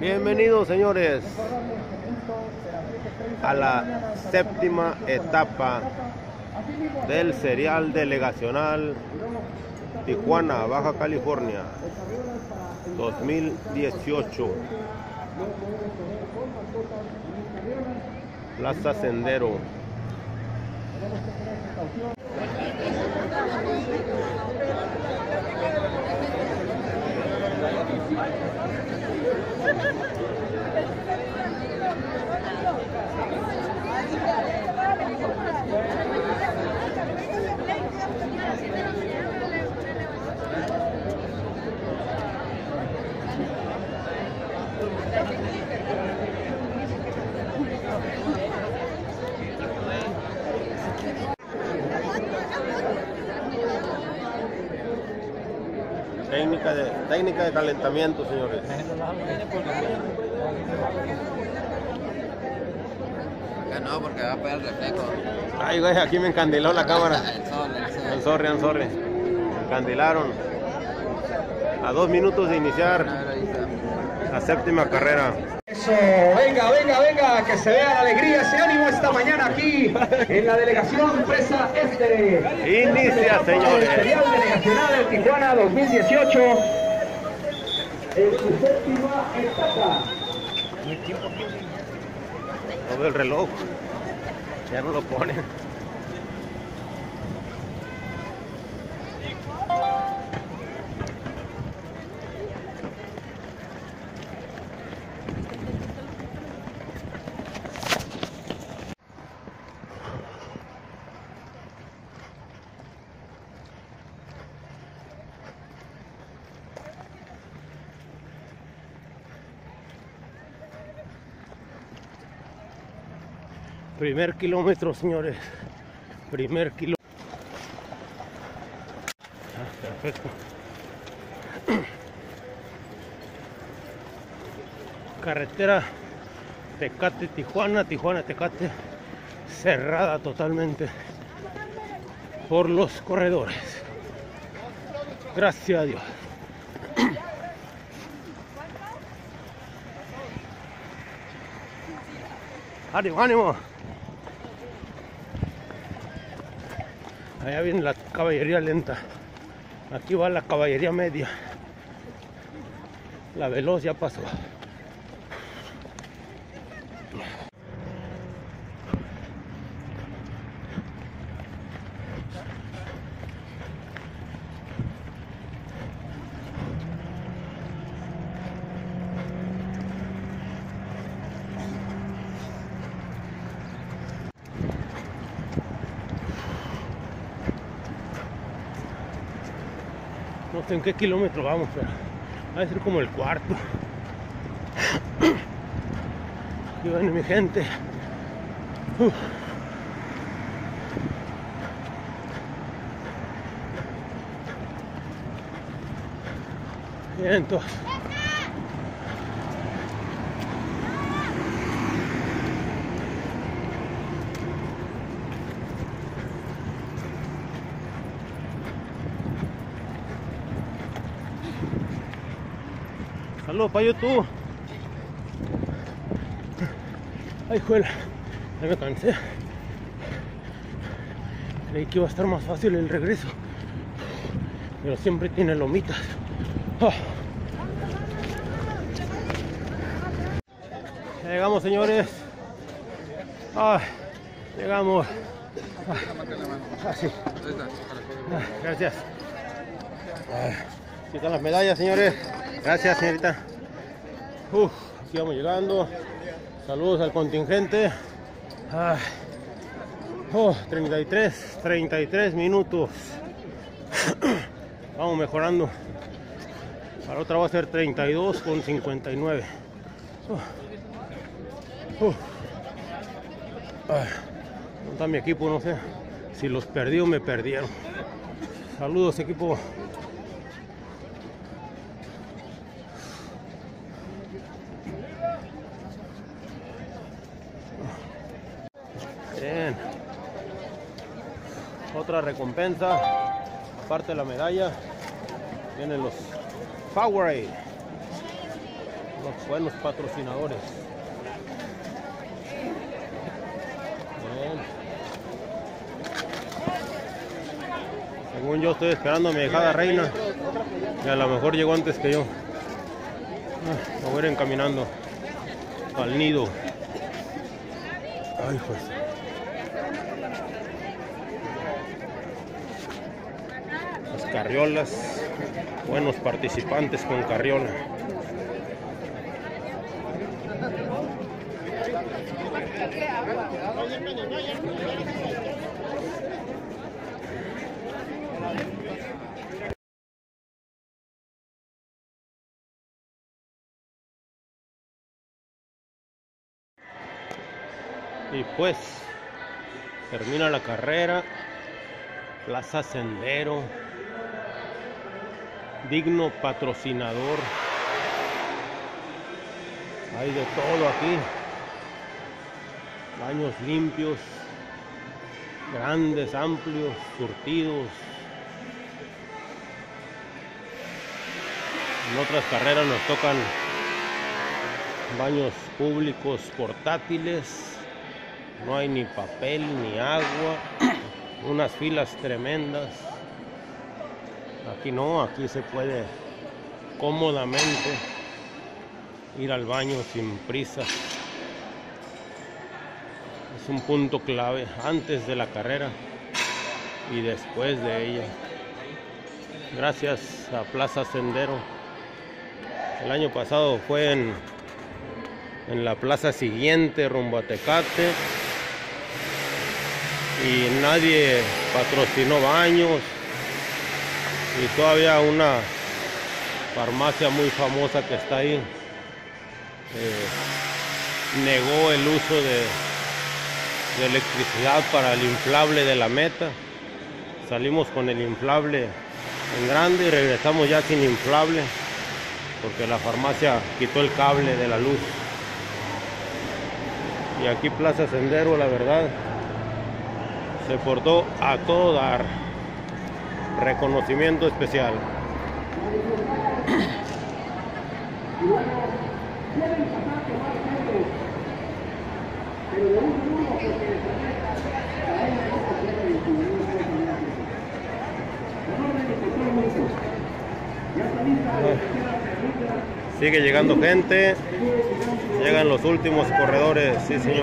Bienvenidos señores a la séptima etapa del serial delegacional Tijuana, Baja California 2018 Plaza Sendero ハハハハ! Técnica de, técnica de calentamiento, señores. Acá no, porque va a pegar el reflejo. Ay, güey, aquí me encandiló la cámara. El sol, el sol. I'm sorry. Me encandilaron. A dos minutos de iniciar la séptima carrera. Eso, venga, venga, venga, que se vea la alegría, ese ánimo esta mañana aquí en la delegación Presa Este. Inicia, El señores. serial delegacional de Tijuana 2018 en su séptima etapa. No veo el reloj. Ya no lo ponen. Primer kilómetro, señores. Primer kilómetro. perfecto. Carretera Tecate, Tijuana, Tijuana, Tecate. Cerrada totalmente por los corredores. Gracias a Dios. ánimo, ánimo. Allá viene la caballería lenta. Aquí va la caballería media. La veloz ya pasó. No sé en qué kilómetro vamos, pero va a ser como el cuarto. Aquí viene mi gente. Uf. Bien, entonces. Saludos para YouTube. Ay, juela. Ya me cansé. Creí que iba a estar más fácil el regreso. Pero siempre tiene lomitas. Ah. Llegamos, señores. Ah, llegamos. Ah, gracias. Aquí están las medallas, señores. Gracias, señorita. Aquí vamos llegando. Saludos al contingente. Ay. Oh, 33, 33 minutos. Vamos mejorando. Para otra va a ser 32 con 59. Oh. Oh. Ay. ¿Dónde está mi equipo? No sé. Si los perdí o me perdieron. Saludos, equipo. Bien. Otra recompensa. Aparte la medalla. Vienen los Powerade. Unos buenos patrocinadores. Según yo estoy esperando a mi dejada reina. Y a lo mejor llegó antes que yo. Ah, Me voy a ir encaminando al nido. Ay, pues. Carriolas. Buenos participantes con carriola. Y pues termina la carrera. Plaza Sendero. Digno patrocinador. Hay de todo aquí. Baños limpios. Grandes, amplios, surtidos. En otras carreras nos tocan baños públicos portátiles no hay ni papel ni agua, unas filas tremendas. Aquí no, aquí se puede cómodamente ir al baño sin prisa. Es un punto clave antes de la carrera y después de ella. Gracias a Plaza Sendero. El año pasado fue en, en la plaza siguiente rumbo a Tecate y nadie patrocinó baños y todavía una farmacia muy famosa que está ahí eh, negó el uso de, de electricidad para el inflable de la meta salimos con el inflable en grande y regresamos ya sin inflable porque la farmacia quitó el cable de la luz y aquí Plaza Sendero la verdad se portó a todo dar. Reconocimiento especial. Sigue llegando gente. Llegan los últimos corredores, sí señor.